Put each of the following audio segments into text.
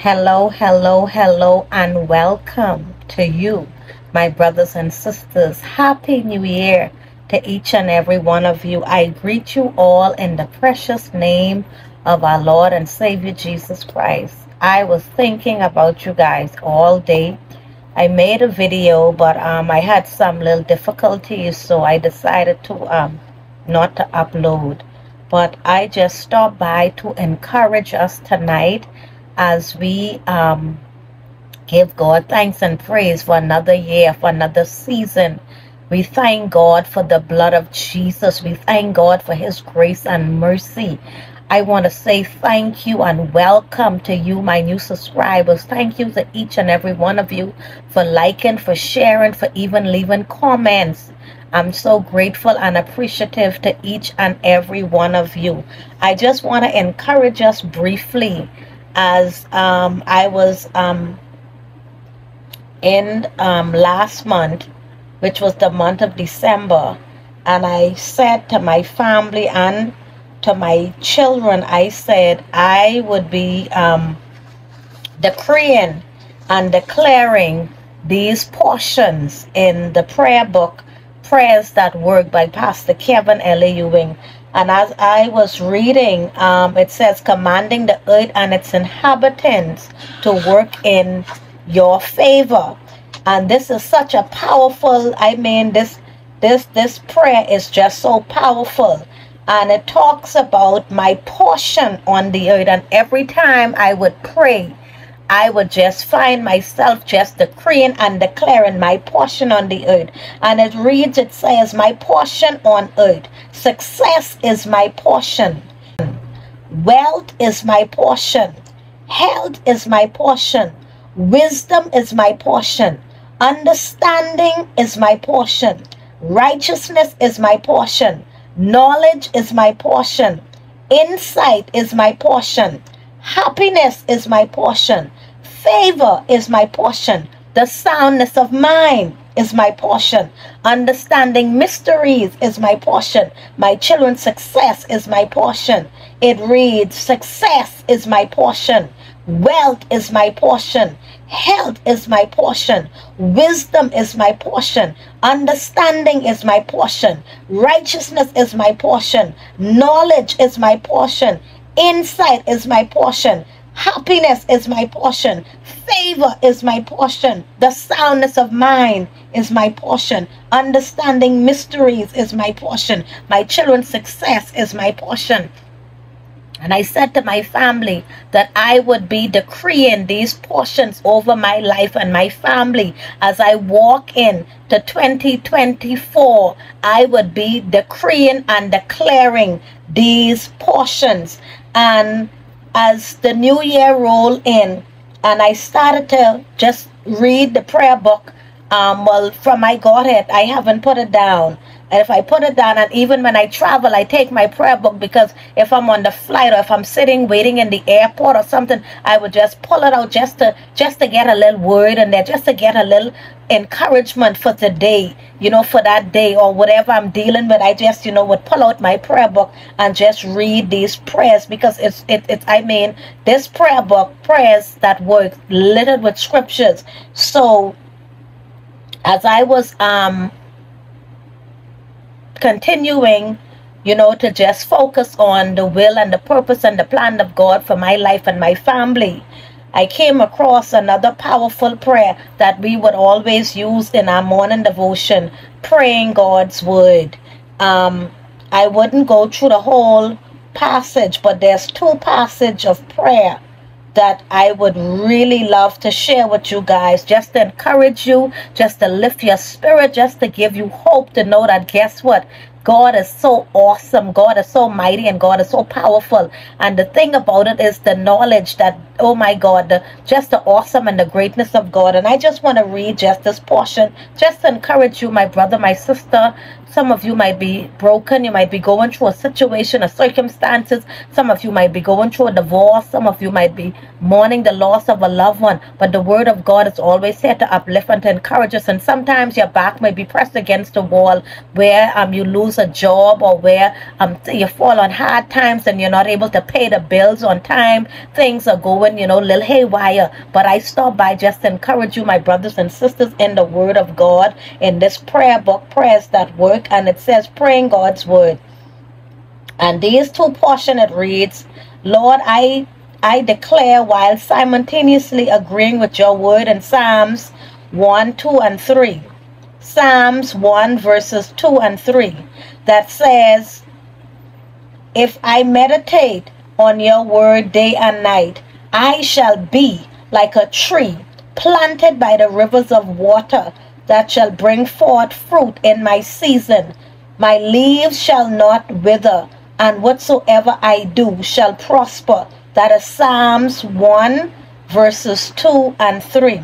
Hello, hello, hello, and welcome to you, my brothers and sisters. Happy New Year to each and every one of you. I greet you all in the precious name of our Lord and Savior Jesus Christ. I was thinking about you guys all day. I made a video, but um, I had some little difficulties, so I decided to um, not to upload. But I just stopped by to encourage us tonight as we um, give God thanks and praise for another year, for another season. We thank God for the blood of Jesus. We thank God for his grace and mercy. I want to say thank you and welcome to you, my new subscribers. Thank you to each and every one of you for liking, for sharing, for even leaving comments. I'm so grateful and appreciative to each and every one of you. I just want to encourage us briefly as um, I was um, in um, last month, which was the month of December, and I said to my family and to my children, I said I would be um, decreeing and declaring these portions in the prayer book, Prayers That Work by Pastor Kevin L. Ewing. And as I was reading, um, it says, commanding the earth and its inhabitants to work in your favor. And this is such a powerful, I mean, this this this prayer is just so powerful. And it talks about my portion on the earth. And every time I would pray, I would just find myself just decreeing and declaring my portion on the earth. And it reads, it says, My portion on earth. Success is my portion. Wealth is my portion. Health is my portion. Wisdom is my portion. Understanding is my portion. Righteousness is my portion. Knowledge is my portion. Insight is my portion. Happiness is my portion. Favor is my portion. The soundness of mind is my portion. Understanding mysteries is my portion. My children's success is my portion. It reads, Success is my portion. Wealth is my portion. Health is my portion. Wisdom is my portion. Understanding is my portion. Righteousness is my portion. Knowledge is my portion. Insight is my portion. Happiness is my portion. Favor is my portion. The soundness of mind is my portion. Understanding mysteries is my portion. My children's success is my portion. And I said to my family that I would be decreeing these portions over my life and my family as I walk in to 2024. I would be decreeing and declaring these portions. And as the new year rolled in, and I started to just read the prayer book, um, well, from my Godhead, I haven't put it down. And if I put it down, and even when I travel, I take my prayer book because if I'm on the flight or if I'm sitting waiting in the airport or something, I would just pull it out just to just to get a little word in there, just to get a little encouragement for the day, you know, for that day or whatever I'm dealing with. I just, you know, would pull out my prayer book and just read these prayers because it's it, it's I mean, this prayer book, prayers that work littered with scriptures. So as I was um continuing, you know, to just focus on the will and the purpose and the plan of God for my life and my family. I came across another powerful prayer that we would always use in our morning devotion, praying God's word. Um, I wouldn't go through the whole passage, but there's two passage of prayer that I would really love to share with you guys, just to encourage you, just to lift your spirit, just to give you hope to know that guess what? God is so awesome. God is so mighty and God is so powerful. And the thing about it is the knowledge that, oh my God, the, just the awesome and the greatness of God. And I just want to read just this portion, just to encourage you, my brother, my sister. Some of you might be broken. You might be going through a situation, a circumstances. Some of you might be going through a divorce. Some of you might be mourning the loss of a loved one. But the word of God is always here to uplift and to encourage us. And sometimes your back may be pressed against the wall where um, you lose a job or where um you fall on hard times and you're not able to pay the bills on time things are going you know little haywire but i stop by just to encourage you my brothers and sisters in the word of god in this prayer book prayers that work and it says praying god's word. And these two portion it reads lord i i declare while simultaneously agreeing with your word in psalms 1 2 and 3 Psalms 1 verses 2 and 3 that says, If I meditate on your word day and night, I shall be like a tree planted by the rivers of water that shall bring forth fruit in my season. My leaves shall not wither, and whatsoever I do shall prosper. That is Psalms 1 verses 2 and 3.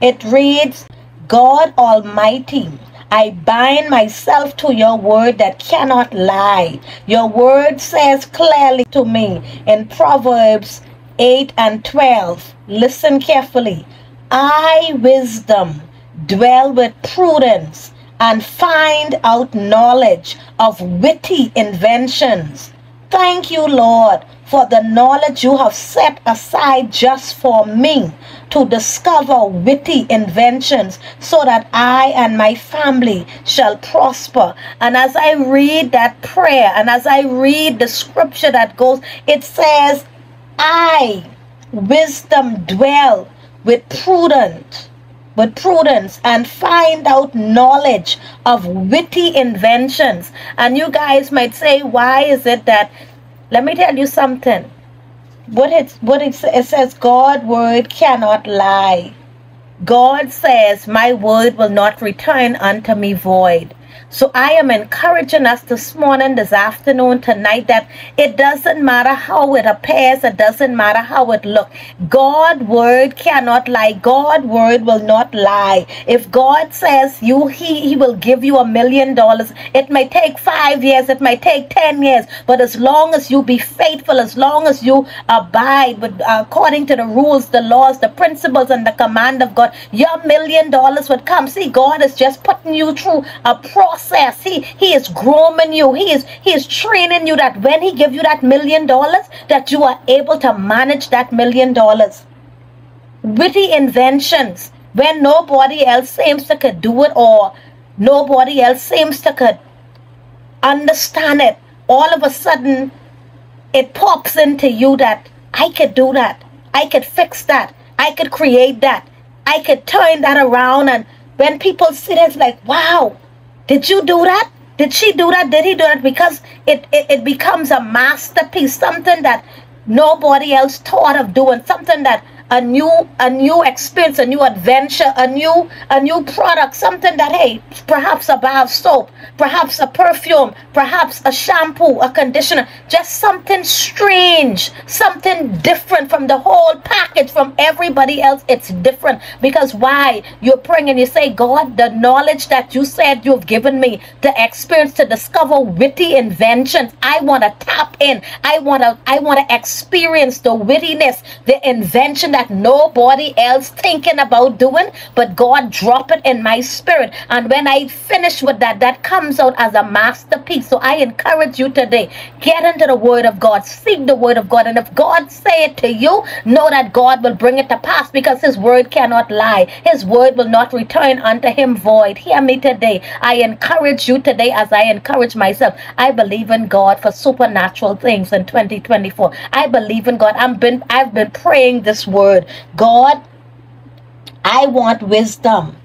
It reads, God Almighty, I bind myself to your word that cannot lie. Your word says clearly to me in Proverbs 8 and 12. Listen carefully. I, wisdom, dwell with prudence and find out knowledge of witty inventions. Thank you, Lord, for the knowledge you have set aside just for me to discover witty inventions so that I and my family shall prosper. And as I read that prayer and as I read the scripture that goes, it says, I, wisdom, dwell with prudence with prudence and find out knowledge of witty inventions. And you guys might say, why is it that let me tell you something. What it, what it, it says, God word cannot lie. God says, my word will not return unto me void. So I am encouraging us this morning, this afternoon, tonight that it doesn't matter how it appears, it doesn't matter how it looks. God word cannot lie. God word will not lie. If God says you he, he will give you a million dollars, it may take five years, it may take ten years, but as long as you be faithful, as long as you abide with uh, according to the rules, the laws, the principles, and the command of God, your million dollars would come. See, God is just putting you through a process process. He he is grooming you. He is he is training you that when he give you that million dollars, that you are able to manage that million dollars. Witty inventions when nobody else seems to could do it or nobody else seems to could understand it. All of a sudden it pops into you that I could do that. I could fix that. I could create that. I could turn that around and when people see it, it's like, wow, did you do that? Did she do that? Did he do that? Because it, it, it becomes a masterpiece, something that nobody else thought of doing, something that a new a new experience, a new adventure, a new a new product, something that hey, perhaps a bar of soap, perhaps a perfume, perhaps a shampoo, a conditioner, just something strange, something different from the whole package, from everybody else. It's different because why? You're praying and you say, God, the knowledge that you said you've given me, the experience to discover witty inventions, I want to tap in. I want to I want to experience the wittiness, the invention that that nobody else thinking about doing, but God drop it in my spirit. And when I finish with that, that comes out as a masterpiece. So I encourage you today, get into the word of God, seek the word of God. And if God say it to you, know that God will bring it to pass because his word cannot lie. His word will not return unto him void. Hear me today. I encourage you today as I encourage myself. I believe in God for supernatural things in 2024. I believe in God. I've been I've been praying this word word, God, I want wisdom.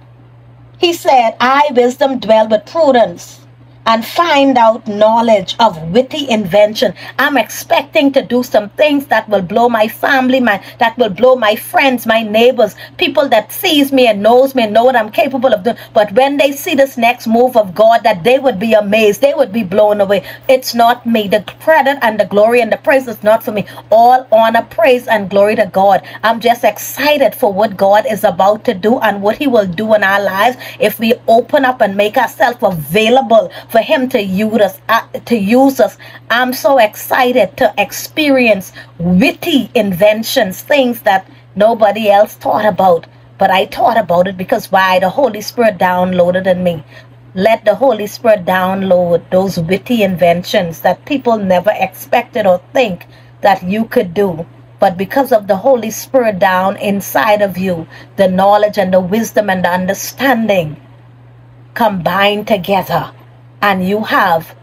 He said, I, wisdom, dwell with prudence and find out knowledge of witty invention. I'm expecting to do some things that will blow my family, my that will blow my friends, my neighbors, people that sees me and knows me and know what I'm capable of doing. But when they see this next move of God, that they would be amazed, they would be blown away. It's not me. The credit and the glory and the praise is not for me. All honor, praise, and glory to God. I'm just excited for what God is about to do and what He will do in our lives if we open up and make ourselves available for for him to use us uh, to use us. I'm so excited to experience witty inventions things that nobody else thought about. But i thought about it because why? The holy spirit downloaded in me. Let the Holy Spirit download those witty inventions that people never expected or think that you could do. But because of the Holy Spirit down inside of you, the knowledge and the wisdom and the understanding combine together, and you have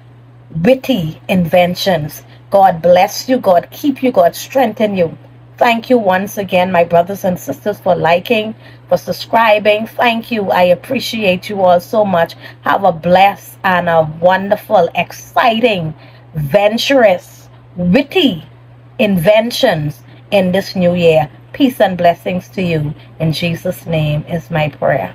witty inventions. God bless you, God keep you, God strengthen you. Thank you once again, my brothers and sisters, for liking, for subscribing. Thank you. I appreciate you all so much. Have a blessed and a wonderful, exciting, venturous, witty inventions in this new year. Peace and blessings to you. In Jesus' name is my prayer.